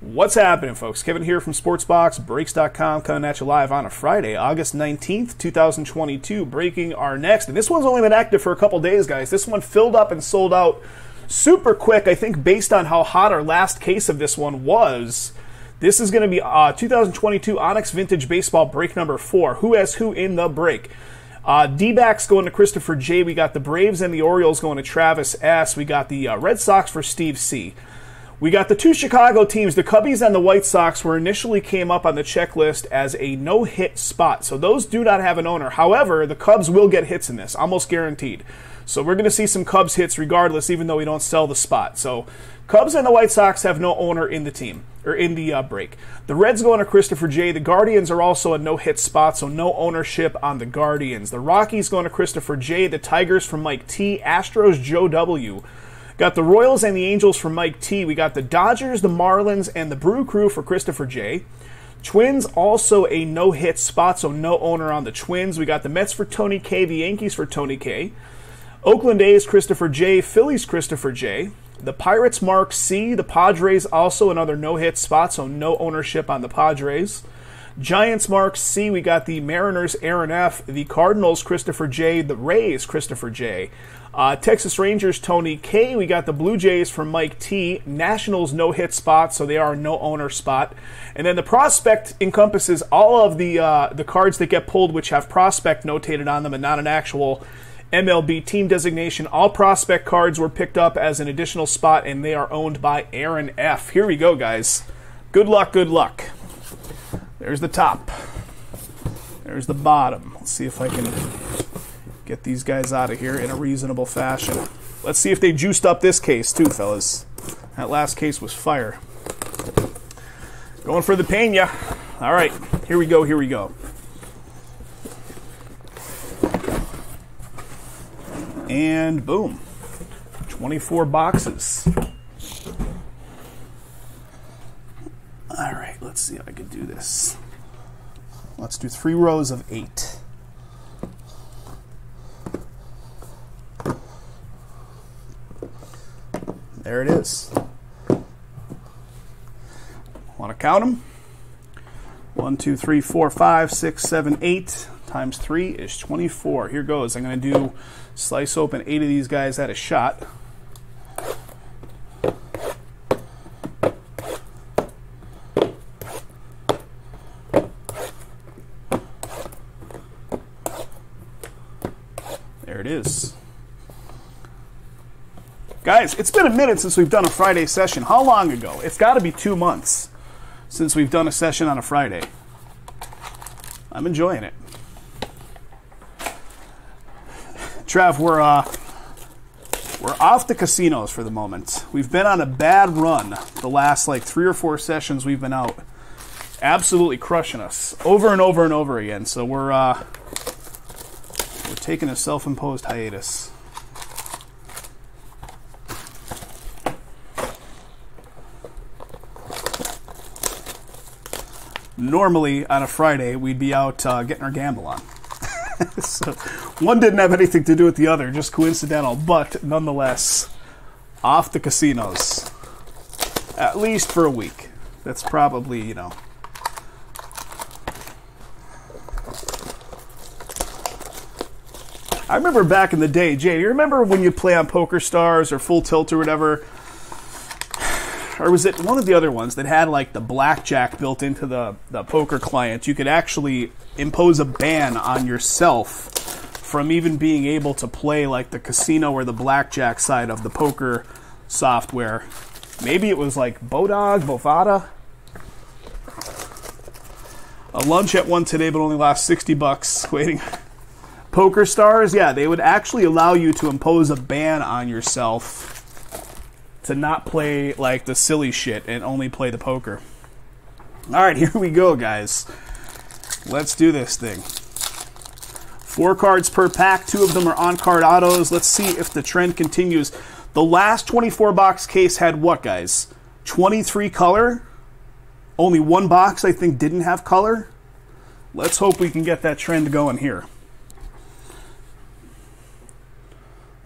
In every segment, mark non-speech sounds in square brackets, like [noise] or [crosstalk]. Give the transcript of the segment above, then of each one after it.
What's happening, folks? Kevin here from SportsBoxBreaks.com coming at you live on a Friday, August 19th, 2022. Breaking our next. And this one's only been active for a couple days, guys. This one filled up and sold out super quick, I think, based on how hot our last case of this one was. This is going to be uh, 2022 Onyx Vintage Baseball break number four. Who has who in the break? Uh, D backs going to Christopher J. We got the Braves and the Orioles going to Travis S. We got the uh, Red Sox for Steve C. We got the two Chicago teams, the Cubbies and the White Sox, were initially came up on the checklist as a no-hit spot. So those do not have an owner. However, the Cubs will get hits in this, almost guaranteed. So we're going to see some Cubs hits regardless, even though we don't sell the spot. So Cubs and the White Sox have no owner in the team or in the uh, break. The Reds going to Christopher J. The Guardians are also a no-hit spot, so no ownership on the Guardians. The Rockies going to Christopher J. The Tigers from Mike T. Astros Joe W. Got the Royals and the Angels for Mike T. We got the Dodgers, the Marlins, and the Brew Crew for Christopher J. Twins also a no hit spot, so no owner on the Twins. We got the Mets for Tony K, the Yankees for Tony K. Oakland A's Christopher J, Phillies Christopher J. The Pirates Mark C, the Padres also another no hit spot, so no ownership on the Padres. Giants Mark C, we got the Mariners Aaron F, the Cardinals Christopher J, the Rays Christopher J. Uh, Texas Rangers Tony K. We got the Blue Jays from Mike T. Nationals no hit spot, so they are no owner spot. And then the prospect encompasses all of the uh, the cards that get pulled, which have prospect notated on them and not an actual MLB team designation. All prospect cards were picked up as an additional spot, and they are owned by Aaron F. Here we go, guys. Good luck. Good luck. There's the top. There's the bottom. Let's see if I can get these guys out of here in a reasonable fashion. Let's see if they juiced up this case too, fellas. That last case was fire. Going for the Pena. All right, here we go, here we go. And boom, 24 boxes. All right, let's see if I can do this. Let's do three rows of eight. There it is. Want to count them? One, two, three, four, five, six, seven, eight times three is 24. Here goes. I'm going to do slice open eight of these guys at a shot. There it is. Guys, it's been a minute since we've done a Friday session. How long ago? It's got to be two months since we've done a session on a Friday. I'm enjoying it. Trev, we're uh, we're off the casinos for the moment. We've been on a bad run the last like three or four sessions we've been out, absolutely crushing us over and over and over again. So we're uh, we're taking a self-imposed hiatus. Normally on a Friday we'd be out uh, getting our gamble on. [laughs] so one didn't have anything to do with the other, just coincidental, but nonetheless, off the casinos. At least for a week. That's probably, you know. I remember back in the day, Jay, you remember when you play on Poker Stars or Full Tilt or whatever? Or was it one of the other ones that had like the blackjack built into the, the poker client? You could actually impose a ban on yourself from even being able to play like the casino or the blackjack side of the poker software. Maybe it was like Bodog, Bovada. A lunch at one today, but only lost 60 bucks [laughs] waiting. Poker Stars, yeah, they would actually allow you to impose a ban on yourself to not play like the silly shit and only play the poker. All right, [laughs] here we go, guys. Let's do this thing. Four cards per pack. Two of them are on card autos. Let's see if the trend continues. The last 24 box case had what, guys? 23 color. Only one box, I think, didn't have color. Let's hope we can get that trend going here.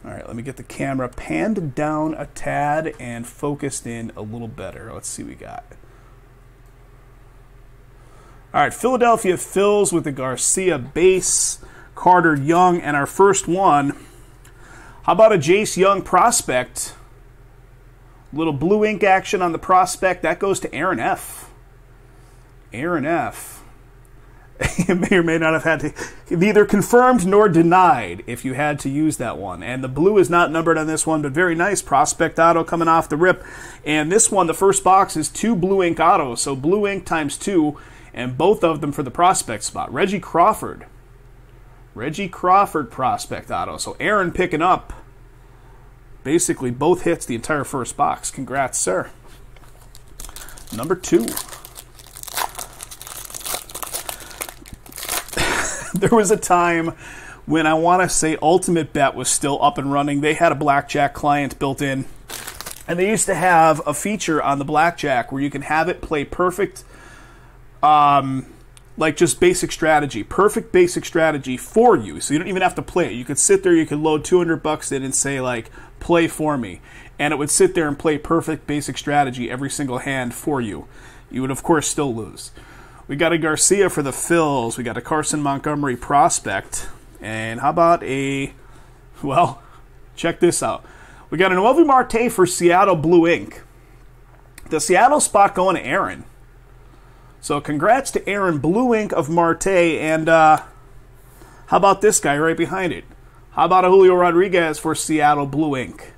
All right, let me get the camera panned down a tad and focused in a little better. Let's see what we got. All right, Philadelphia fills with the Garcia base, Carter Young, and our first one. How about a Jace Jung prospect? Little blue ink action on the prospect. That goes to Aaron F. Aaron F. [laughs] may or may not have had to neither confirmed nor denied if you had to use that one. And the blue is not numbered on this one, but very nice prospect auto coming off the rip. And this one, the first box is two blue ink autos, so blue ink times two, and both of them for the prospect spot. Reggie Crawford, Reggie Crawford prospect auto. So Aaron picking up basically both hits the entire first box. Congrats, sir. Number two. [laughs] there was a time when I want to say Ultimate Bet was still up and running. They had a blackjack client built in. And they used to have a feature on the blackjack where you can have it play perfect, um, like just basic strategy, perfect basic strategy for you. So you don't even have to play it. You could sit there, you could load 200 bucks in and say, like, play for me. And it would sit there and play perfect basic strategy every single hand for you. You would, of course, still lose. We got a Garcia for the Phils. We got a Carson Montgomery prospect. And how about a, well, check this out. We got an Noelvi Marte for Seattle Blue Ink. The Seattle spot going to Aaron. So congrats to Aaron Blue Ink of Marte. And uh, how about this guy right behind it? How about a Julio Rodriguez for Seattle Blue Ink?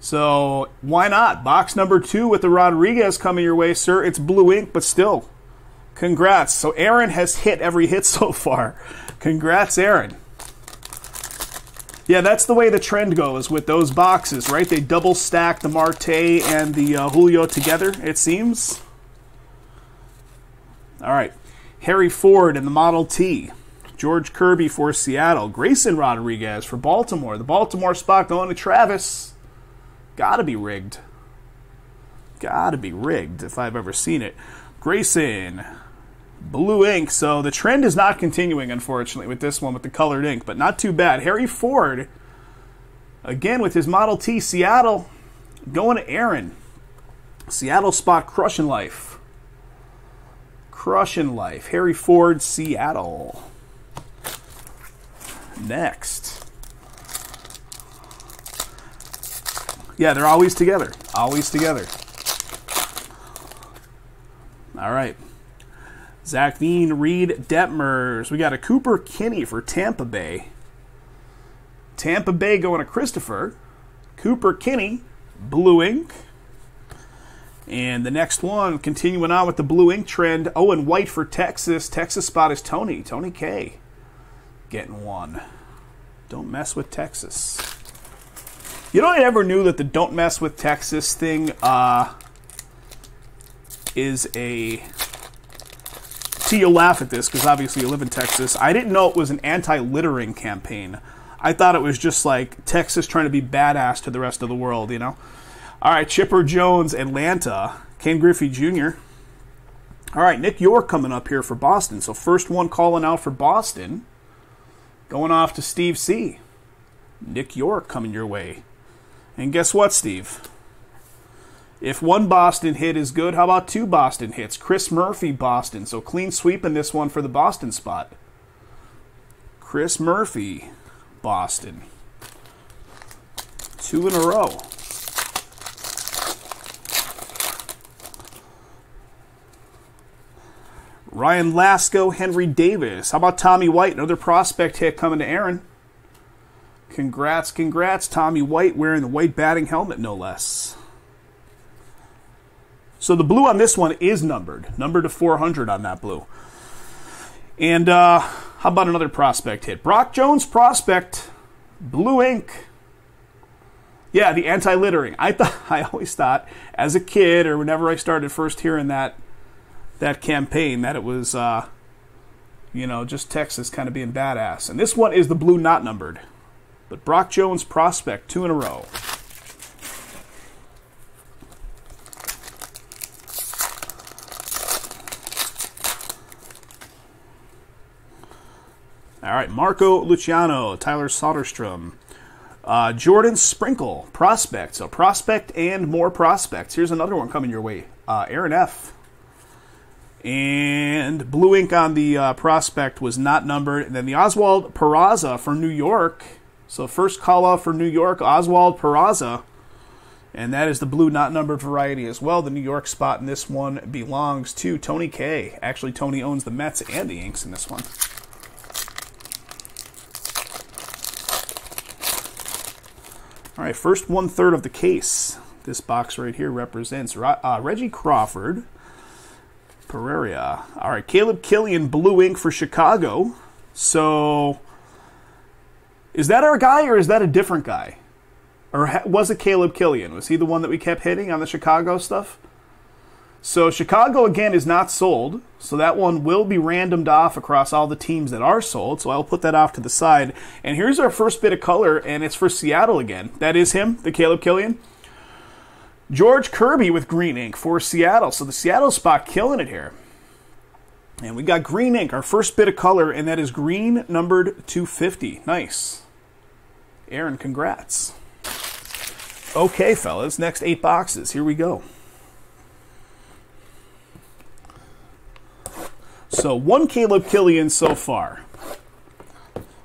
So why not? Box number two with the Rodriguez coming your way, sir. It's blue ink, but still. Congrats. So Aaron has hit every hit [laughs] so far. Congrats, Aaron. Yeah, that's the way the trend goes with those boxes, right? They double stack the Marte and the uh, Julio together, it seems. All right. Harry Ford and the Model T. George Kirby for Seattle. Grayson Rodriguez for Baltimore. The Baltimore spot going to Travis. Gotta be rigged. Gotta be rigged if I've ever seen it. Grayson, blue ink. So the trend is not continuing, unfortunately, with this one with the colored ink, but not too bad. Harry Ford, again with his Model T, Seattle, going to Aaron. Seattle spot crushing life. Crushing life. Harry Ford, Seattle. Next. Yeah, they're always together. Always together. All right. Zach Veen, Reid Detmers. We got a Cooper Kinney for Tampa Bay. Tampa Bay going to Christopher. Cooper Kinney, blue ink. And the next one, continuing on with the blue ink trend, Owen White for Texas. Texas spot is Tony. Tony K. Getting one. Don't mess with Texas. You know, I never knew that the "Don't mess with Texas" thing uh, is a. See, you'll laugh at this because obviously you live in Texas. I didn't know it was an anti-littering campaign. I thought it was just like Texas trying to be badass to the rest of the world, you know. All right, Chipper Jones, Atlanta, Ken Griffey Jr. All right, Nick Yorke coming up here for Boston. So first one calling out for Boston, going off to Steve C. Nick Yorke coming your way. And guess what, Steve? If one Boston hit is good, how about two Boston hits? Chris Murphy, Boston. So clean sweep in this one for the Boston spot. Chris Murphy, Boston. Two in a row. Ryan Lasko, Henry Davis. How about Tommy White? Another prospect hit coming to Aaron. Congrats, congrats, Tommy White wearing the white batting helmet, no less. So the blue on this one is numbered, numbered to 400 on that blue. And uh, how about another prospect hit? Brock Jones prospect, blue ink. Yeah, the anti-littering. I thought [laughs] I always thought as a kid or whenever I started first hearing that that campaign that it was uh, you know just Texas kind of being badass. And this one is the blue not numbered. But Brock Jones prospect, two in a row. All right, Marco Luciano, Tyler Soderstrom, uh, Jordan Sprinkle, prospect. So prospect and more prospects. Here's another one coming your way. Uh, Aaron F. And blue ink on the uh, prospect was not numbered. And then the Oswald Peraza for New York. So first call off for New York, Oswald Peraza. And that is the blue not numbered variety as well. The New York spot in this one belongs to Tony K. Actually, Tony owns the Mets and the Inks in this one. All right, first one third of the case. This box right here represents uh, Reggie Crawford, Pereira. All right, Caleb Kilian, blue ink for Chicago. So, is that our guy or is that a different guy? Or was it Caleb Kilian? Was he the one that we kept hitting on the Chicago stuff? So Chicago again is not sold, so that one will be randomed off across all the teams that are sold. So I'll put that off to the side. And here's our first bit of color, and it's for Seattle again. That is him, the Caleb Kilian. George Kirby with green ink for Seattle. So the Seattle spot killing it here. And we got green ink, our first bit of color, and that is green numbered 250. Nice. Aaron, congrats. Okay, fellas, next eight boxes. Here we go. So one Caleb Kilian so far.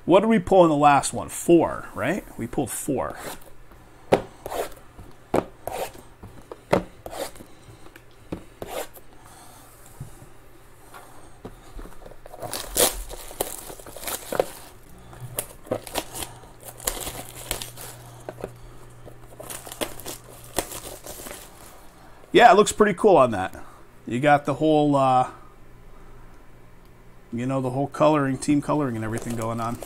What did we pull in the last one? Four, right? We pulled four. Yeah, it looks pretty cool on that. You got the whole uh, you know, the whole coloring, team coloring and everything going on.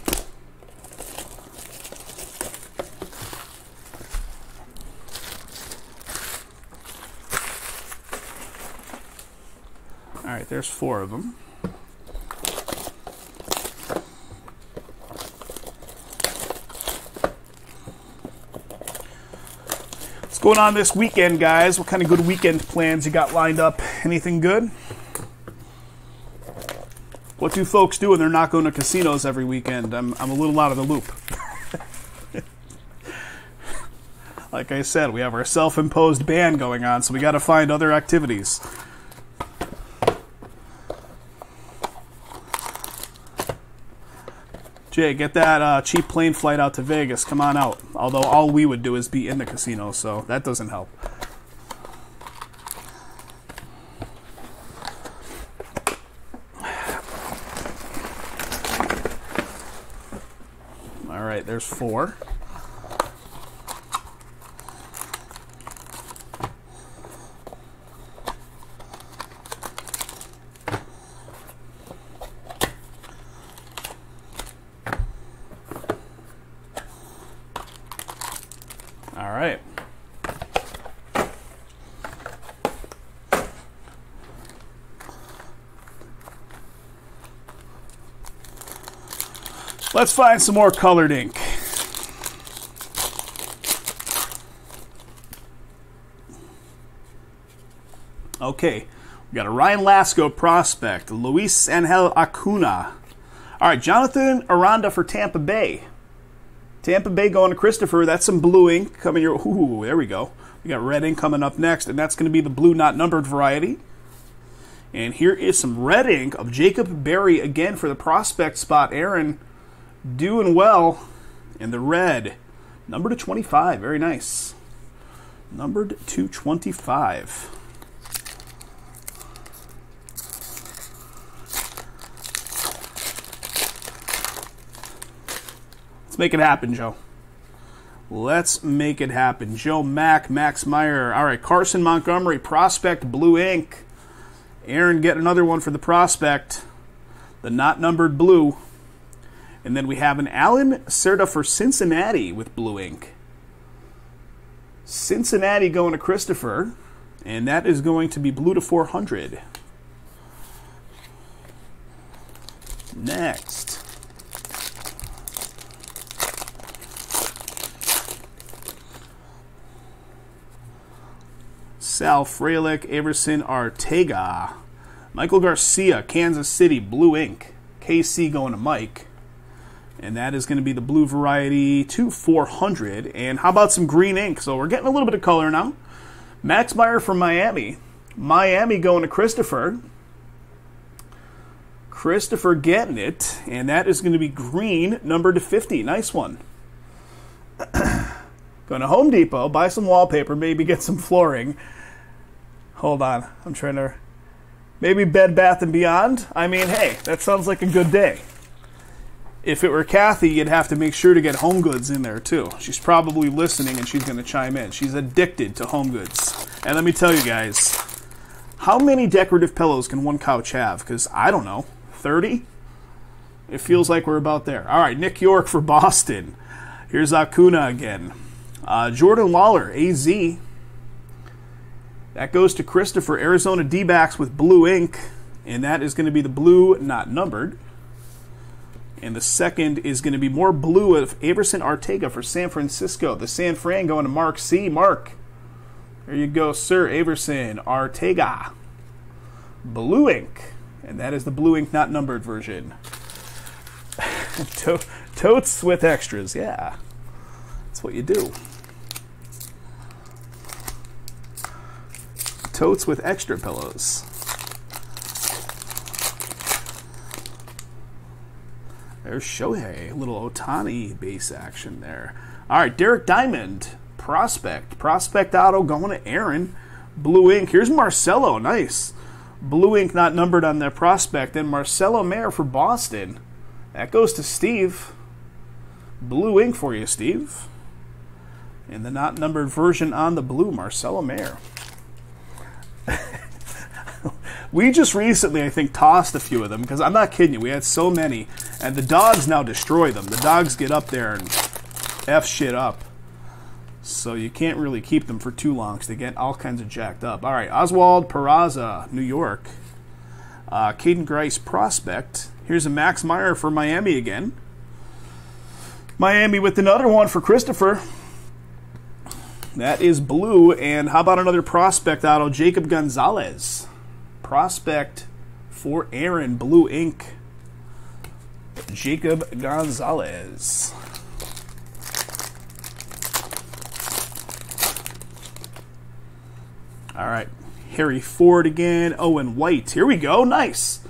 All right, there's four of them. What's going on this weekend, guys? What kind of good weekend plans you got lined up? Anything good? What do folks do when they're not going to casinos every weekend? I'm, I'm a little out of the loop. [laughs] like I said, we have our self imposed ban going on, so we got to find other activities. Jay, get that uh, cheap plane flight out to Vegas. Come on out. Although all we would do is be in the casino, so that doesn't help. There's four. All right. Let's find some more colored ink. Okay, we got a Ryan Lasko prospect, Luis Angel Acuna. All right, Jonathan Aranda for Tampa Bay. Tampa Bay going to Christopher. That's some blue ink coming here. Ooh, there we go. We got red ink coming up next, and that's going to be the blue not numbered variety. And here is some red ink of Jacob Berry again for the prospect spot. Aaron doing well in the red. Number to 25. Very nice. Numbered to 25. Let's make it happen, Joe. Let's make it happen. Joe Mack, Max Meyer. All right, Carson Montgomery, Prospect Blue Ink. Aaron, get another one for the Prospect. The not numbered blue. And then we have an Allan Cerda for Cincinnati with Blue Ink. Cincinnati going to Christopher. And that is going to be blue to 400. Next. Sal Frelick, Aeverson Arteaga, Maikel Garcia, Kansas City, Blue Ink, KC going to Mike. And that is going to be the blue variety to 400. And how about some green ink? So we're getting a little bit of color now. Max Meyer from Miami. Miami going to Christopher. Christopher getting it, and that is going to be green, number to 50. Nice one. [coughs] Going to Home Depot, buy some wallpaper, maybe get some flooring. Hold on, I'm trying to. Maybe Bed Bath and Beyond. I mean, hey, that sounds like a good day. If it were Kathy, you'd have to make sure to get Home Goods in there too. She's probably listening and she's going to chime in. She's addicted to Home Goods. And let me tell you guys, how many decorative pillows can one couch have? Because I don't know. 30? It feels like we're about there. All right, Nick Yorke for [laughs] Boston. Here's Acuna again. Uh, Jordan Lawlar, AZ. That goes to Christopher, Arizona D backs with blue ink. And that is going to be the blue, not numbered. And the second is going to be more blue of Aeverson Arteaga for San Francisco. The San Fran going to Mark C. Mark. There you go, sir. Aeverson Arteaga. Blue ink. And that is the blue ink, not numbered version. [laughs] to- totes with extras, yeah. That's what you do. Totes with extra pillows. There's Shohei, little Otani base action there. All right, Derek Diamond, prospect. Prospect auto going to Aaron. Blue ink. Here's Marcelo, nice. Blue ink not numbered on their prospect. And Marcelo Mayer for Boston. That goes to Steve. Blue ink for you, Steve. And the not numbered version on the blue, Marcelo Mayer. [laughs] we just recently, I think, tossed a few of them because I'm not kidding you. We had so many, and the dogs now destroy them. The dogs get up there and f shit up. So you can't really keep them for too long because they get all kinds of jacked up. All right, Oswald Peraza, New York. Uh, Caden Grice, prospect. Here's a Max Meyer for Miami again. Miami with another one for Christopher. That is blue. And how about another prospect auto, Jacob Gonzalez? Prospect for Aaron, blue ink. Jacob Gonzalez. All right. Harry Ford again. Owen White. Here we go. Nice.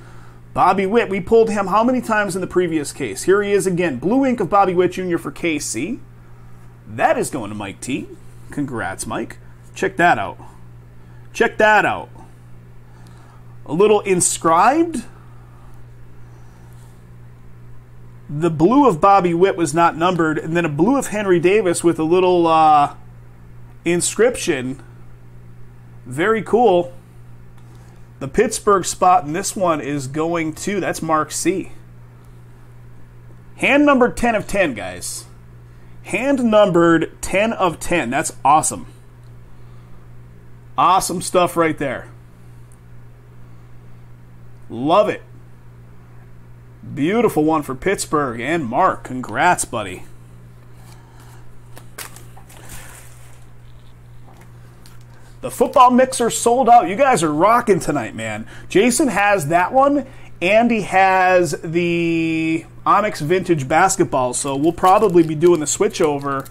Bobby Witt. We pulled him how many times in the previous case? Here he is again. Blue ink of Bobby Witt Jr. for KC. That is going to Mike T. Congrats, Mike. Check that out. Check that out. A little inscribed. The blue of Bobby Witt was not numbered, and then a blue of Henry Davis with a little uh, inscription. Very cool. The Pittsburgh spot in this one is going to, that's Mark C. Hand numbered 10 of 10, guys. Hand numbered 10 of 10. That's awesome. Awesome stuff right there. Love it. Beautiful one for Pittsburgh and Mark. Congrats, buddy. The football mixer sold out. You guys are rocking tonight, man. Jason has that one, and he has the Onyx Vintage basketball. So we'll probably be doing the switchover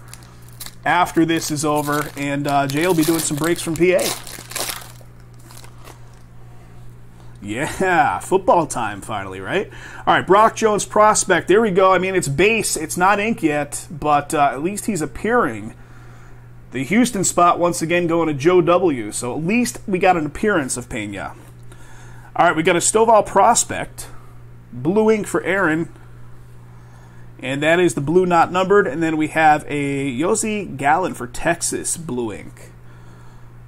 after this is over, and uh, Jay will be doing some breaks from PA. Yeah, football time finally, right? All right, Brock Jones prospect. There we go. I mean, it's base, it's not ink yet, but uh, at least he's appearing. The Houston spot once again going to Joe W. So at least we got an appearance of Pena. All right, we got a Stovall prospect, blue ink for Aaron, and that is the blue not numbered. And then we have a Yosy Galan for Texas blue ink.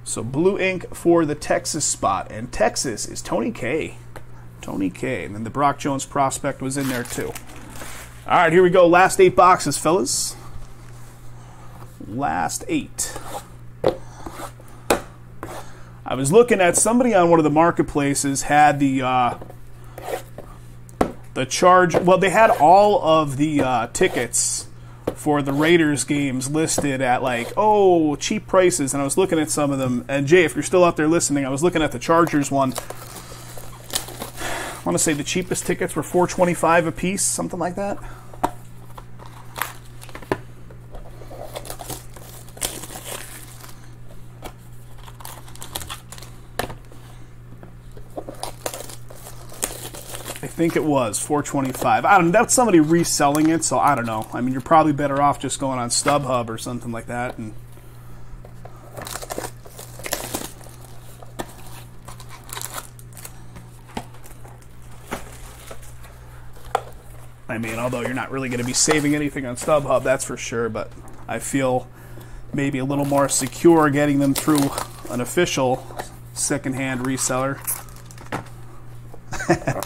So blue ink for the Texas spot, and Texas is Tony K. Tony K. And then the Brock Jones prospect was in there too. All right, here we go. Last eight boxes, fellas. Last eight. I was looking at somebody on one of the marketplaces had the uh, the charge. Well, they had all of the uh, tickets for the Raiders games listed at like oh cheap prices, and I was looking at some of them. And Jay, if you're still out there listening, I was looking at the Chargers one. [sighs] I want to say the cheapest tickets were 425 a piece, something like that. Think it was 425. I don't. That's somebody reselling it, so I don't know. I mean, you're probably better off just going on StubHub or something like that and. I mean, although you're not really going to be saving anything on StubHub, that's for sure, but I feel maybe a little more secure getting them through an official secondhand reseller. [laughs]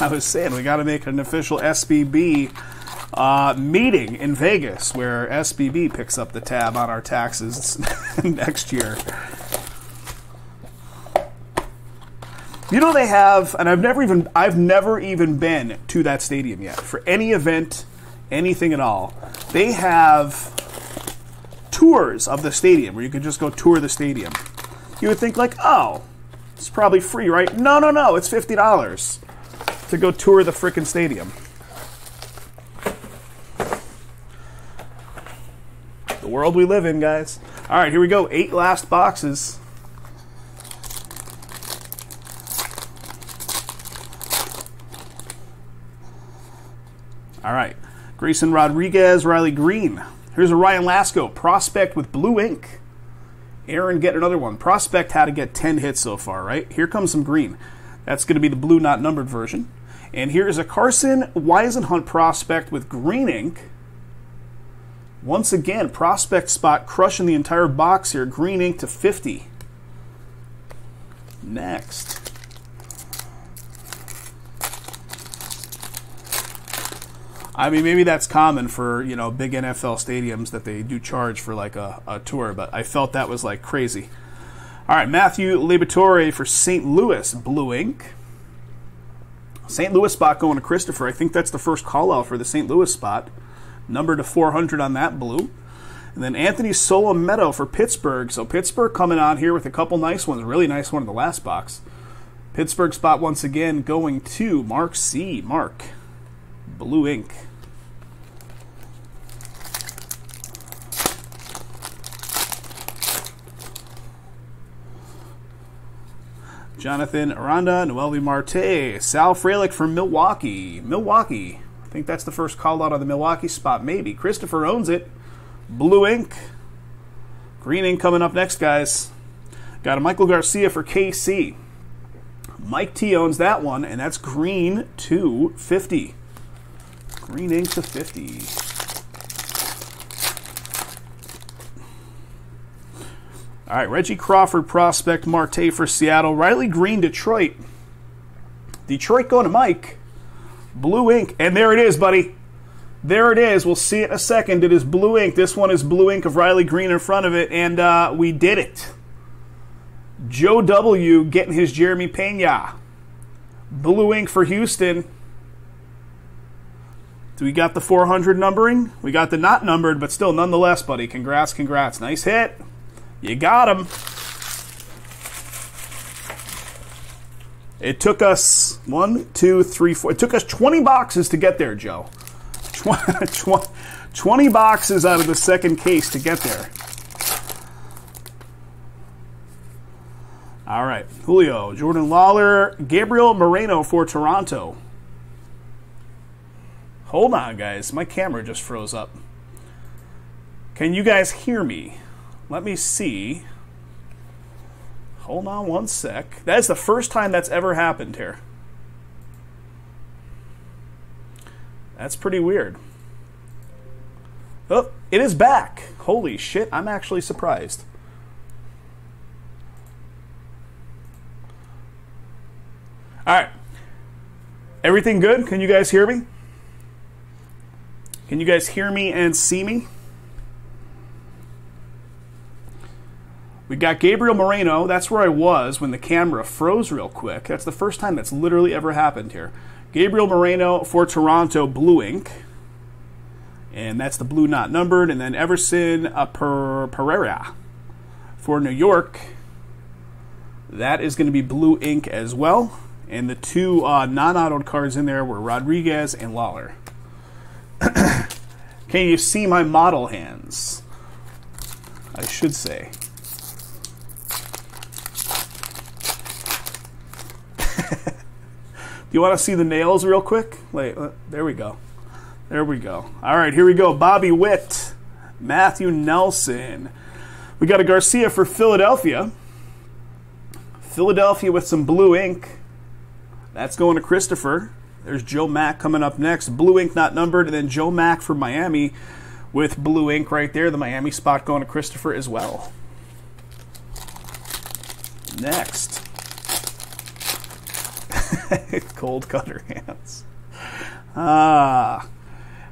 I was saying we got to make an official SBB uh, meeting in Vegas where SBB picks up the tab on our taxes [laughs] next year. You know they have, and I've never even I've never even been to that stadium yet for any event, anything at all. They have tours of the stadium where you could just go tour the stadium. You would think like, oh, it's probably free, right? No, no, no, it's fifty dollars to go tour the frickin' stadium. The world we live in, guys. All right, here we go. Eight last boxes. All right. Grayson Rodriguez, Riley Green. Here's a Ryan Lasko, prospect with blue ink. Aaron get another one. Prospect had to get 10 hits so far, right? Here comes some green. That's going to be the blue, not numbered version. And here is a Carson Whisenhunt prospect with green ink. Once again, prospect spot crushing the entire box here. Green ink to 50. Next. I mean, maybe that's common for you know big NFL stadiums that they do charge for like a, a tour, but I felt that was like crazy. All right, Matthew Liberatore for St. Louis, blue ink. St. Louis spot going to Christopher. I think that's the first call out for the St. Louis spot. Number to 400 on that blue. And then Anthony Solometo for Pittsburgh. So Pittsburgh coming on here with a couple nice ones. Really nice one in the last box. Pittsburgh spot once again going to Mark C. Mark. Blue ink. Jonathan Aranda, Noelvi Marte, Sal Frelick from Milwaukee. Milwaukee. I think that's the first call out on the Milwaukee spot, maybe. Christopher owns it. Blue ink. Green ink coming up next, guys. Got a Maikel Garcia for KC. Mike T owns that one, and that's green to 50. Green ink to 50. All right, Reggie Crawford, prospect Marte for Seattle. Riley Green, Detroit. Detroit going to Mike. Blue ink. And there it is, buddy. There it is. We'll see it in a second. It is blue ink. This one is blue ink of Riley Green in front of it. And uh, we did it. Joe W. getting his Jeremy Pena. Blue ink for Houston. Do we got the 400 numbering? We got the not numbered, but still, nonetheless, buddy. Congrats, congrats. Nice hit. You got him. It took us one, two, three, four. It took us 20 boxes to get there, Joe. [laughs] 20 boxes out of the second case to get there. All right. Julio, Jordan Lawlar, Gabriel Moreno for Toronto. Hold on, guys. My camera just froze up. Can you guys hear me? Let me see. Hold on one sec. That is the first time that's ever happened here. That's pretty weird. Oh, it is back. Holy shit, I'm actually surprised. All right. Everything good? Can you guys hear me? Can you guys hear me and see me? We got Gabriel Moreno. That's where I was when the camera froze real quick. That's the first time that's literally ever happened here. Gabriel Moreno for Toronto, blue ink. And that's the blue not numbered. And then Everson uh, per- Pereira for New York. That is going to be blue ink as well. And the two uh, non autoed cards in there were Rodriguez and Lawlar. [coughs] Can you see my model hands? I should say. You want to see the nails real quick? Wait, uh, there we go. There we go. All right, here we go. Bobby Witt, Matthew Nelson. We got a Garcia for Philadelphia. Philadelphia with some blue ink. That's going to Christopher. There's Joe Mack coming up next. Blue ink not numbered, and then Joe Mack for Miami with blue ink right there. The Miami spot going to Christopher as well. Next. [laughs] Cold cutter hands. Ah.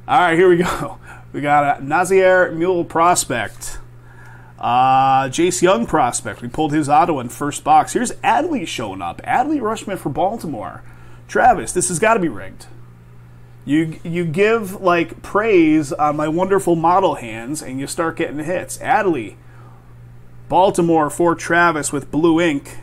All right, here we go. We got a Nazier Mule prospect. Uh, Jace Jung prospect. We pulled his auto in first box. Here's Adley showing up. Adley Rutschman for Baltimore. Travis, this has got to be rigged. You you give like praise on my wonderful model hands, and you start getting hits. Adley, Baltimore for Travis with blue ink.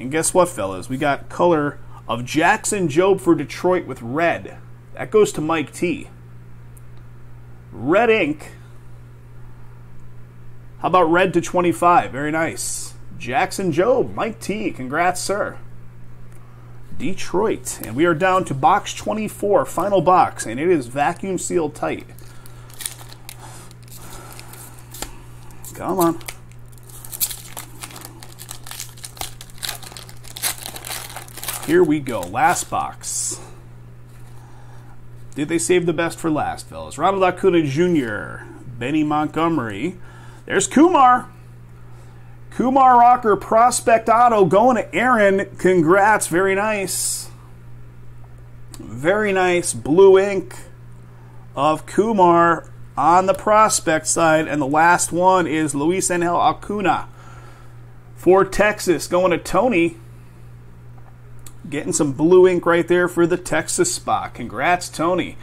And guess what, fellas? We got color of Jackson Jobe for Detroit with red. That goes to Mike T. Red ink. How about red to 25? Very nice. Jackson Jobe, Mike T. Congrats, sir. Detroit. And we are down to box 24, final box, and it is vacuum sealed tight. Come on. Here we go. Last box. Did they save the best for last, fellas? Ronald Acuna Jr., Benny Montgomery. There's Kumar. Kumar Rocker Prospect Auto going to Aaron. Congrats. Very nice. Very nice blue ink of Kumar on the prospect side. And the last one is Luis Angel Acuna for Texas going to Tony. Getting some blue ink right there for the Texas spot. Congrats, Tony.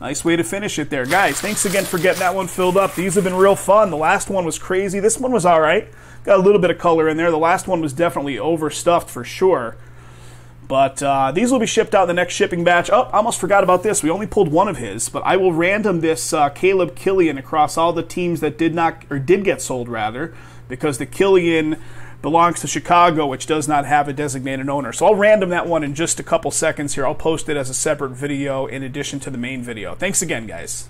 Nice way to finish it there. Guys, thanks again for getting that one filled up. These have been real fun. The last one was crazy. This one was all right. Got a little bit of color in there. The last one was definitely overstuffed for sure. But uh, these will be shipped out in the next shipping batch. Oh, I almost forgot about this. We only pulled one of his, but I will random this uh, Caleb Kilian across all the teams that did not or did get sold rather, because the Kilian belongs to Chicago, which does not have a designated owner. So I'll random that one in just a couple seconds here. I'll post it as a separate video in addition to the main video. Thanks again, guys.